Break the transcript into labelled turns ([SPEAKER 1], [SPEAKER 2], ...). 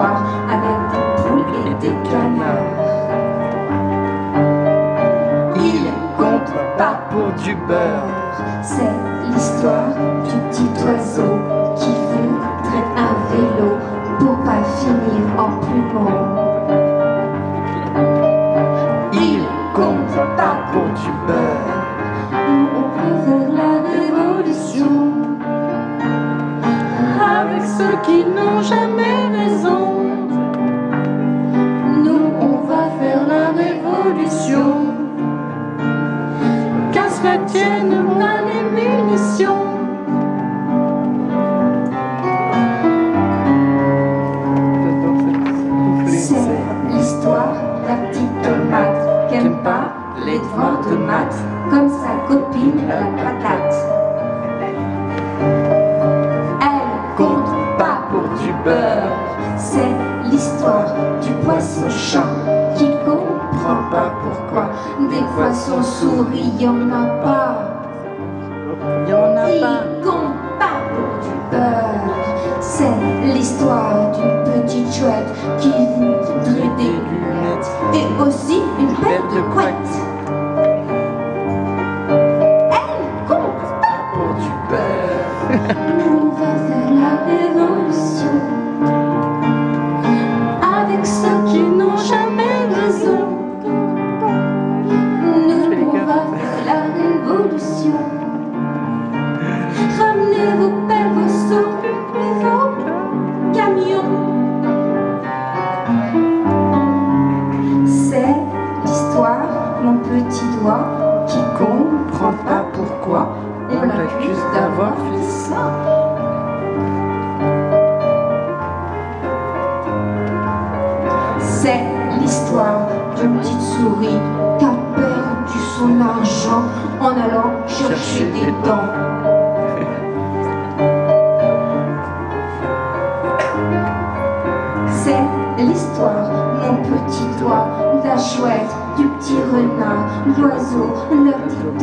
[SPEAKER 1] avec des poules et des canards.
[SPEAKER 2] Il compte pas pour du beurre,
[SPEAKER 1] c'est l'histoire du petit oiseau.
[SPEAKER 3] N'ont jamais raison.
[SPEAKER 1] Nous, on va faire la révolution.
[SPEAKER 3] Qu'à cela tienne, on a les munitions.
[SPEAKER 1] C'est l'histoire d'un petit tomate qui aime pas les devoirs de maths comme sa copine la patate. Du poisson chat qui comprend pas pourquoi des poissons souris y en a pas.
[SPEAKER 3] Y en a
[SPEAKER 1] Il
[SPEAKER 3] pas
[SPEAKER 1] petit doigt, qui comprend pas pourquoi on l'accuse d'avoir fait ça. C'est l'histoire d'une petite souris qui a perdu son argent en allant chercher des dents. C'est l'histoire, mon petit doigt, la chouette, du petit renard, l'oiseau, la petite